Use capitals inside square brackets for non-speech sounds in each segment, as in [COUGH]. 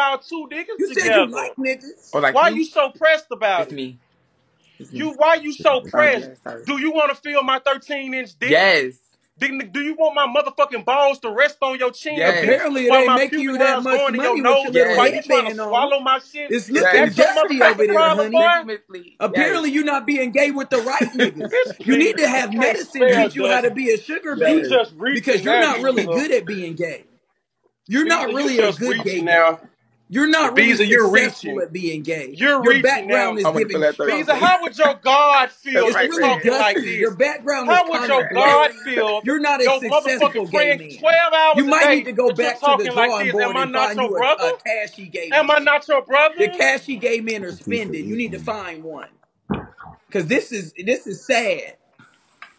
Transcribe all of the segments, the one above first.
about two niggas You said you like niggas. Or like Why you? you so pressed about It's it? me. It's You me. why you so Sorry, pressed? yeah, sorry. Do you want to feel my 13 inch dick? Yes. Do you want my motherfucking balls to rest on your chin, Yes. Apparently, it ain't making you that much going in your money with nose, your Yes. little why you trying to headband on. swallow my shit? It's Yes. looking That's your dusty over motherfucking there, problem, honey. boy. Intimately. Yes. Apparently, you're not being gay with the right [LAUGHS] niggas. You need to have medicine spell teach you how to be a sugar You Yes. baby just because you're not really good at being gay. You're not Visa, you really a good gay reaching guy. now. You're not really Visa, you're successful reaching. at being gay. You're Your reaching now. background is I want to giving feel. Visa, how would your God [LAUGHS] feel It's right really there. talking like dusty. Your background is How would your God feel You're not a your successful gay man. 12 hours You might need to go back to the talking like drawing board Am I and not find your you a, brother? a cashy gay Am I not your brother? The brother? cashy gay men are spending. You need to find one. Cause this is this is sad.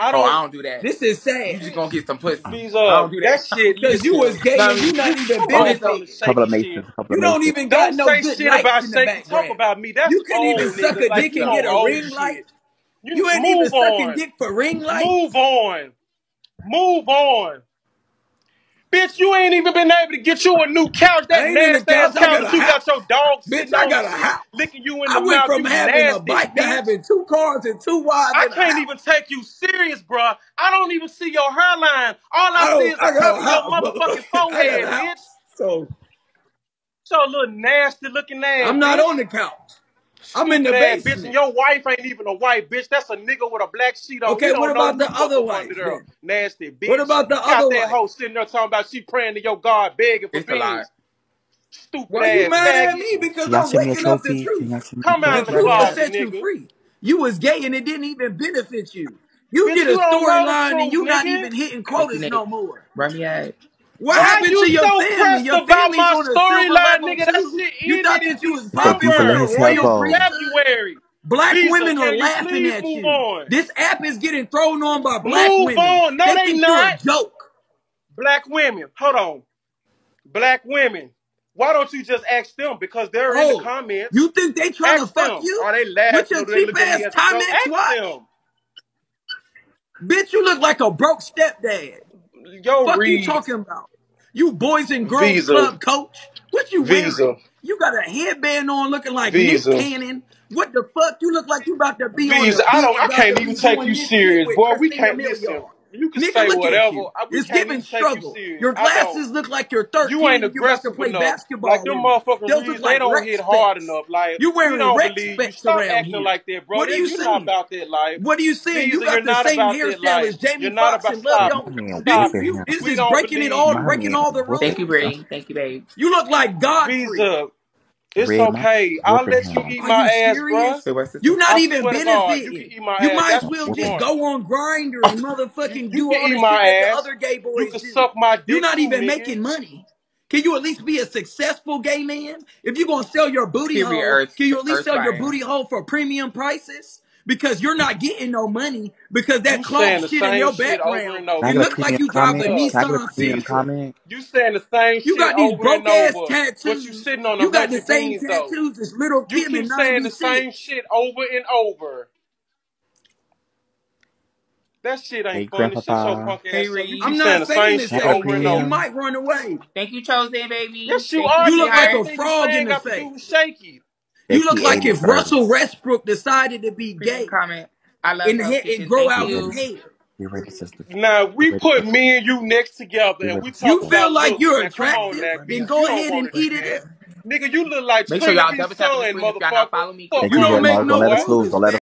I Oh, don't. I don't do that. This is sad. You sad. just gonna get some pussy. These I uh, don't do that that. shit. Cause you was gay and you not even you Okay, always so on the Couple of shaky matrons, shit. you don't matrons. even got Don't no say good shit about in the shaky. Talk background. about me. That's You couldn't even old, suck a dick you and get a old ring light. You You ain't even move sucking on. dick for ring light. Move on. Move on. Bitch, you ain't even been able to get you a new couch. I That ain't in the nasty ass couch. Got a you got your dog Bitch, I got a house. licking you in I the went mouth. from You having a nasty bike to bitch. having two cars and two wives I can't even take you serious, bruh. I don't even see your hairline. All I I see is [LAUGHS] I got a of house, your motherfucking. I forehead, a bitch. So So little nasty looking ass, I'm not bitch. on the couch. I'm in the Stupid ass bitch, and your wife ain't even a white bitch. That's a nigga with a black sheet on. Okay, what about the the other up wife under there. then? Nasty bitch. What about the Got other that wife? hoe sitting there talking about she praying to your God, begging for It's a lot. beans. Stupid Why you mad at me? Because y'all I'm send waking up the trophy? Truth. y'all send me Come a out The of the truth will closet, set you free. You was gay and it didn't even benefit you. You Bitch, did a you don't storyline and truth, you not even hitting quotas no more. Run me at. What Why happened you to your so family? Your about family's my on a silver storyline, level nigga? That too. shit You thought that you was Thank you for popular in letting royal February. Black Visa, women are laughing at you. on? This app is getting thrown on by black Move women. on. No, They they think you're a joke. Black women. Hold on. Black women. Why don't you just ask them? Because they're in the Oh, comments. you think they trying to fuck them. you Are they laughing with your or cheap look at ass me as a joke? Ask watch? them. Bitch, you look like a broke stepdad. Yo, Fuck are you talking about? You boys and girls Visa. club coach. What you wearing? You got a headband on looking like Nick Cannon. What the fuck? You look like you about to be on Visa. I don't I can't even take you serious. Boy, we can't listen. Milian. You can Nigga, say look at whatever. you. I- It's giving even take you struggle. Your glasses look like you're 13 You ain't and you about to aggressive play enough. basketball Like them in them. Those reeds, look they like don't rec hit hard enough. Like you're wearing don't rec believe you. specs Stop around acting here. like that, bro. What are you You're not about that life. What are you saying? You got the same hairstyle as Jamie You're Foxx and Lil stop. Yachty. Man, Do Stop you, it. is We this don't breaking it all, breaking all the rules. Thank you, rules? Bray. Thank you, babe. You look like Godfrey. Visa, it's Red, my okay. I'll let you him. eat Are my ass, bruh. serious? Say what, sister? You not I even swear to God, you benefiting. You might as well just want. go on Grindr and motherfucking You do can all eat the shit my that the ass. other gay You boys can do. suck my dick You're dick not too, even nigga. making money. Can you at least be a successful gay man? If you're gonna sell your booty Period. hole, can you at least Earth sell your booty hole for premium prices? Because you're not getting no money because that You cloth saying the shit in your background. and Can It get a look like you drive a comment? Visa, Can I Nissan. Sentra. You saying the same You shit got these over and broke ass over, but you tattoos. sitting on a You got the same beans though. tattoos as Little You Kim in keep saying the same shit over and over. That shit Hey, ain't funny. Shut your Grandpapa. punk Hey, ass up. You keep I'm saying not the saying same it's Can I shit get a fake. over You might run away. Thank you, Chosen, baby. Yes, you Thank are. you, You look like a sweetheart. everything you frog in saying the got to face. shaky. You look like if 81st. Russell Westbrook decided to be gay comment. I love and, Hell's ha- and grow Thank out Get his ready. hair. Get ready, sister. Now Get we ready, put sister. me and you next together, Get and we talk You feel about like looks. you're Now come on, attractive, now, then go ahead and eat be it Nigga, you look like Make sure y'all double tap the screen if y'all not motherfucker. following me. Fuck You you, don't make no Don't let us lose. Don't let us